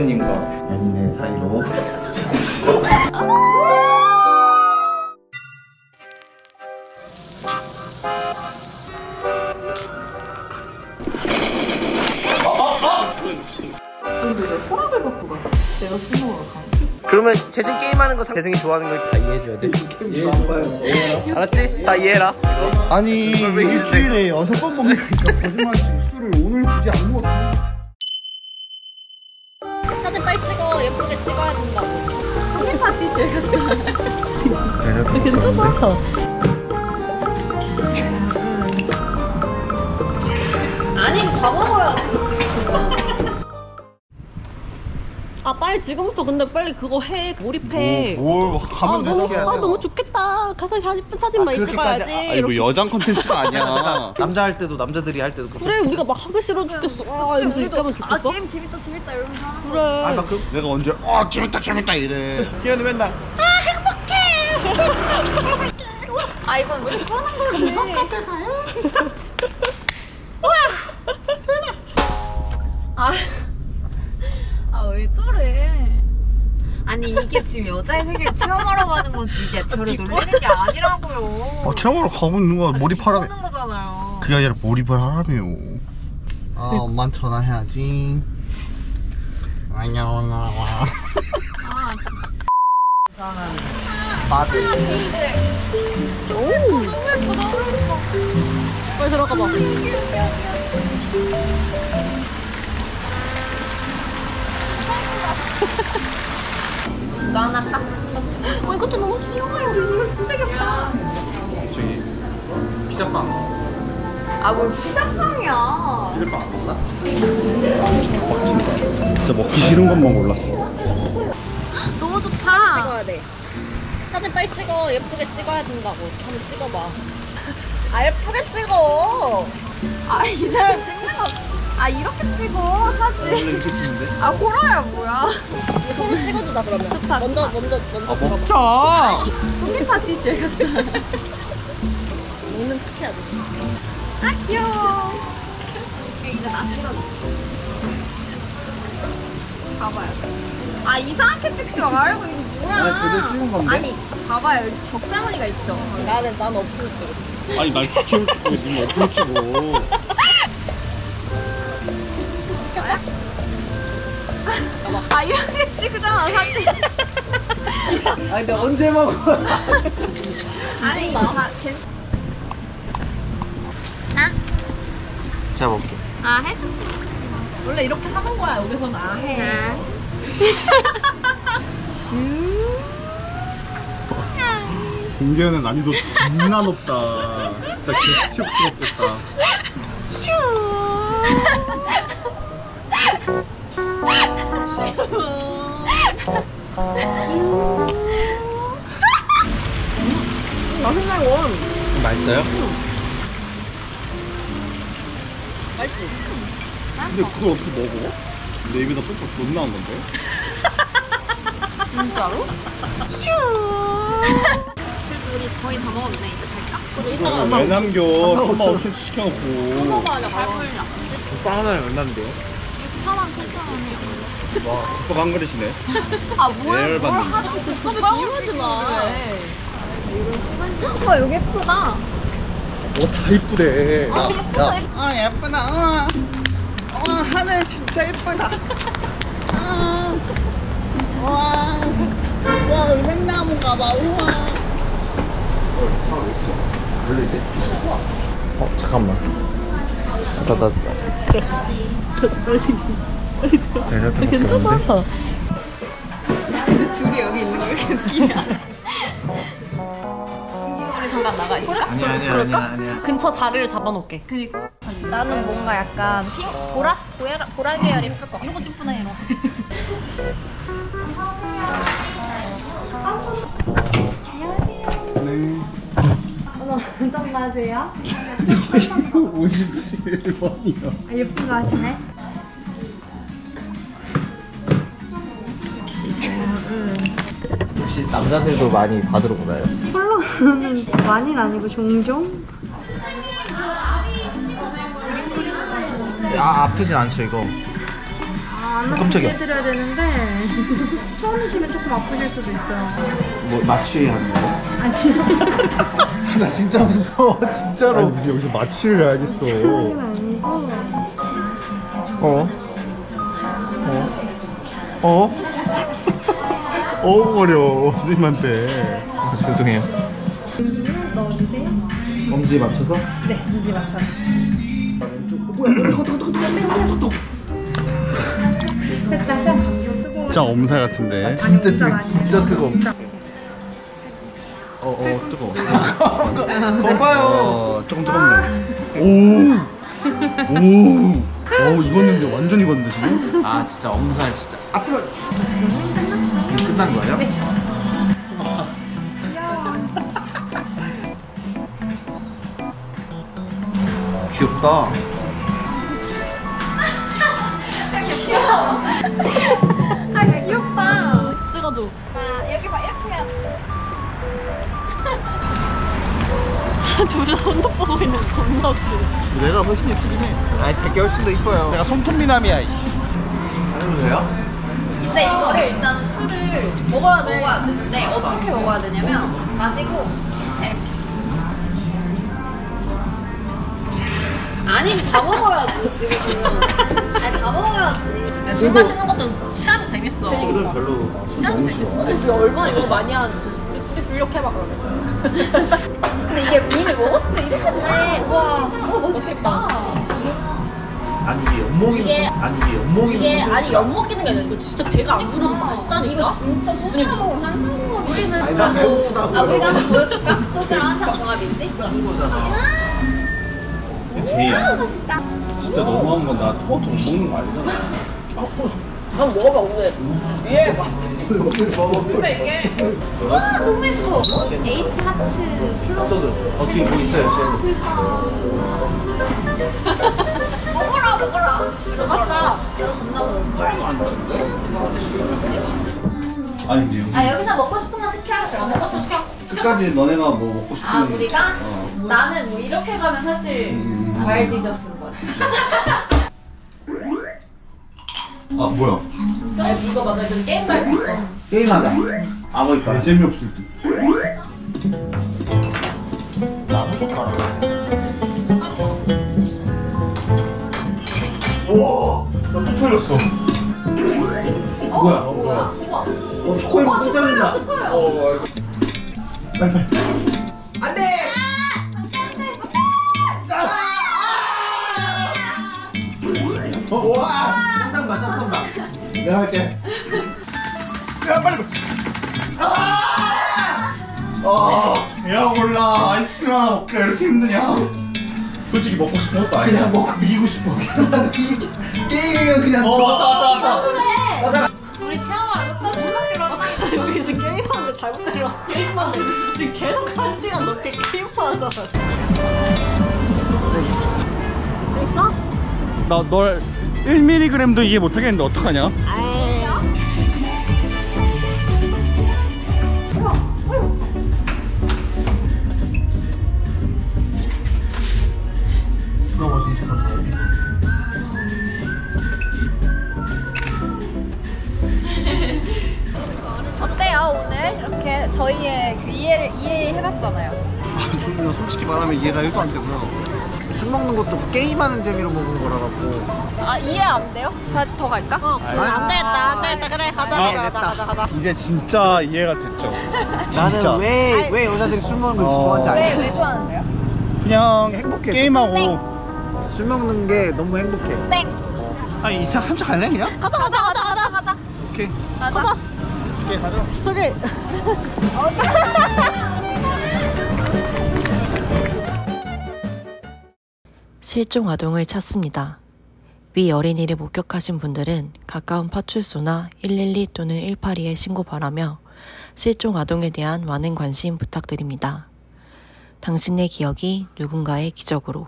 시우님과 연인의 사이로. 그러면 재승 게임하는 거 재승이 좋아하는 걸 다 이해해줘야 돼. 알았지? 다 이해해라. 아니 일주일에 여섯 번 먹으니까. 거짓말치 술을 오늘 굳이 안 먹었다 예쁘게 찍어야 된다고 커피 파티쇼 같다. 괜찮아 아니 다 먹어야지 지금. 아 빨리 지금부터 근데 빨리 그거 해 몰입해. 뭘아 가면 너무, 되게 아 너무 좋겠다. 가서 사진 예쁜 사진 많이 찍어야지. 아 이거 이렇게. 여장 컨텐츠가 아니야. 남자 할 때도 남자들이 할 때도 그래 우리가 막 하기 싫어 죽겠어. 아 이러면서 하면 아 좋겠어? 게임 재밌다 재밌다 이러면서 하는 거. 그래. 아 막 그 내가 언제 아 재밌다 재밌다 이래. 희연이 맨날 아 이건 왜 끄는 거지? 이게 지금 여자의 세계를 체험하러 가는 거지 이게 저를 놀리는 게 아니라고요. 아 체험하러 가고 있는 거야 몰입하라며 하는 거잖아요. 그게 아니라 몰입을 하라며 아 엄마한테 전화해야지. 안녕 나와 아, 마들 너무 예뻐 너무 예뻐. 빨리 들어가 봐 이거 하나 딱. 어 이것도 너무 귀여워요. 이거 진짜 귀엽다. 저기 피자빵 아 뭘 피자빵이야. 피자빵 안 먹나? 빡친다 진짜 먹기 싫은 것만 골랐어 너무 좋다. 찍어야 돼 사진 빨리 찍어 예쁘게 찍어야 된다고 한번 찍어봐 아 예쁘게 찍어 아 이 사람 찍는 거. 아 이렇게 찍어 사진. 이렇게 치는데? 아 호러야 뭐야? 이거 사진 찍어주자 그러면 좋다, 먼저 좋다. 먼저 먼저 아 들어가 먹자 커피 파티쇼 같다. 먹는 척 해야 돼 아 귀여워. 이제 나 찍어줘. 봐봐요. 아 이상하게 찍지 말고 이거 뭐야? 아, 제대로 찍은 건데? 아니 지- 봐봐요 여기 덕장언니가 있죠. 나는 난 어플로 찍어 아니 날 키우고 찍고 니는 어플 치고 아 아 근데 언제 먹어 아니 다 괜찮. 나? 제가 먹게 아 해줘. 원래 이렇게 하는 거야 여기서는 아 해 아. 공개하는 난이도 존나 높다 진짜 개치욕스럽겠다 맛있네 이건 맛있어요? 맛있지? 근데 그걸 어떻게 먹어? 내 입에다 뽀뽀 존나 한 건데? 진짜로? 그래도 우리 거의 다 먹었네 이제 갈까? 그래 이거 이따가 왜 남겨 3만 5천 시켜놓고 먹어 하자 잘봐 보이려 빵 하나에 얼마인데요? 6천원 7천원이요 와 국밥 한 그릇이네. 아뭘 뭘 열받네. 하든지 왜 이러지 마 오빠 여기 예쁘다. 와다 이쁘대. 아 예쁘다 예쁘다. 아 예쁘다. 아, 아 하늘 진짜 예쁘다. 아, 와, 와 은행나무가 봐. 우와. 별로인데? 어 잠깐만. 나나 나 괜찮아. 근데 둘이 여기 있는 거왜 이렇게 웃기냐? 우리 잠깐 나가 있을까? 아니야 아니야 아니야 아니야. 근처 자리를 잡아놓게. 그니까. 나는 뭔가 약간 핑? 보라? 보라, 보라 계열 예쁠 것 같아. 이런 거 이쁘네 이런 네 어머 어떤 맛이에요? 57번이요 예쁜 거 하시네 혹시 남자들도 많이 받으러 오나요? 컬러는 많이는 아니고 종종? 아 아프진 않죠 이거 안 깜짝이야. 해드려야 되는데 처음이시면 조금 아프실 수도 있어요. 뭐 마취 하는 거? 아니요. 나 진짜 무서워 진짜로. 아니 무슨 여기서 마취를 해야겠어 아니고 어? 어? 어? 어거려 선생님한테 아, 죄송해요 음, 넣어주세요. 엄지에 맞춰서? 네, 문지 맞춰. 왼쪽. 뭐야? 뜨거 뜨거 뜨거 뜨거 뜨거. 살짝 감겨 뜨거워. 진짜 엄살 같은데 진짜 진짜 뜨거 진짜 뜨거. 어어 뜨거워 거봐요. 어, 조금 뜨겁네. 오! 오! 어 익었는데 완전 익었는데 지금? 아 진짜 엄살 진짜. 아 뜨거. 끝난 거예요? 네. 귀엽다. 아 귀엽다. 찍어줘. 아 여기 봐 이렇게 해야지. 둘다 손톱 보고 있는 거 겁나 웃기네. 내가 훨씬 예쁘긴 해 아니 되게 훨씬 더 이뻐요. 내가 손톱 미남이야 이씨 왜요? 근데 이거를 일단 술을 먹어야 돼. 먹어야 되는데 어떻게 먹어야 되냐면 마시고 이렇게. 아니 다 먹어야지 지금. 아니 다 먹어야지. 야, 술 마시는 것도 시합이 재밌어. 술은 별로. 시합이 재밌어. 우리 얼마나 이거 많이 하는지 우리 줄력 해봐 그러면. 근데 이게 이미 먹었을 때 이렇게 돼. 와, 어 맛있겠다. 아니 이게 연목이 이게- 아니 이게 연목이 이게 아니 엿먹 끼는 게 아니라 이거 진짜 배가 안 부르고 이거 맛있다니까. 진짜 소주랑 먹으면 한상 궁합. 우리는 아니 나 배고프다. 아 우리가 한번 보여줄까? 소주랑 한상 궁합인지? 제이야 맛있다. 진짜 너무한 건 나 토마토 못 먹는 거 아니잖아 한번 먹어봐 오늘. 위에 봐. 근데 이게 와 너무 예뻐. H 하트 플러스. 어 뒤에 뭐 있어요? 먹어라 먹어라. 맞다. 내가 겁나 먹을 걸. 아니 근데 여기 아 여기서 먹고 싶은 거 시켜야 돼. 먹고 싶은 거 시켜. 끝까지 너네가 뭐 먹고 싶은. 아 우리가 어. 나는 뭐 이렇게 가면 사실 음. 과일 디저트인 거지. 아 뭐야? 아니 이거 맞아. 그 게임 갈수 있어. 게임하자. 아뭐 재미없을 듯 나무 젓가락. 털렸어. 어? 뭐야? 뭐야? 어, 초코에 어. 축구요 축구요. 어, 아이고. 빨리 빨리. 안 돼! 어? 와! 항상 봐, 항상 봐. 내가 할게. 야, 빨리 빨리. 아! 아, 야 몰라. 아이스크림 하나 먹기가 이렇게 힘드냐? 솔직히 먹고 싶은 것도 아니야 그냥 먹고 이기고 싶어. 게임이면 그냥 어, 좋아. 왔다, 왔다, 왔다. 우리 체험하러 몇번 술 먹기로 하자. 여기 지금 게임하는데 잘못 데려왔어. 게임하는데 지금 계속 한 시간 넘게 게임만 하잖아. 됐어? 나널 1mg도 이해 못하겠는데 어떡하냐 아이. 이해가 1도 안 되고요. 술 먹는 것도 게임하는 재미로 먹은 거라 갖고. 아 이해 안 돼요? 다, 더 갈까? 어, 안 되겠다, 안 되겠다. 그래, 가자, 아, 가자, 가자, 가자, 가자. 이제 진짜 이해가 됐죠 진짜 나는 왜, 왜 여자들이 술 먹는 걸 어. 좋아하는지 왜 알겠어. 왜 좋아하는데요? 그냥 행복해. 게임하고 술 먹는 게 너무 행복해. 땡. 아니 2차, 3차 갈래 그냥? 가자 가자 가자 가자 가자. 오케이. 가자. 오케이 가자 저기. 실종 아동을 찾습니다. 위 어린이를 목격하신 분들은 가까운 파출소나 112 또는 182에 신고 바라며 실종 아동에 대한 많은 관심 부탁드립니다. 당신의 기억이 누군가의 기적으로.